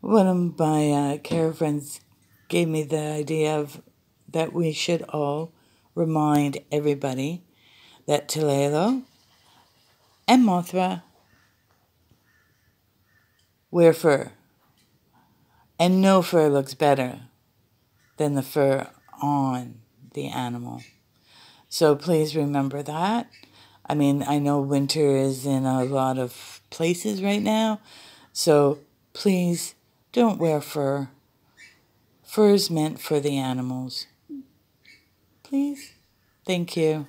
one of my uh, care friends gave me the idea of that we should all remind everybody that Talelo and Mothra wear fur. And no fur looks better than the fur on the animal. So please remember that. I mean, I know winter is in a lot of places right now, so please don't wear fur. Fur is meant for the animals. Please. Thank you.